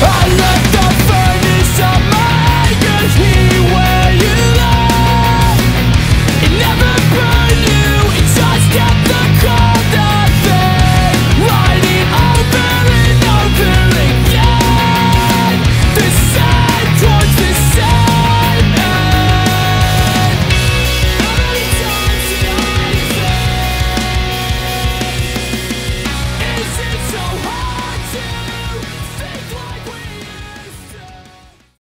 I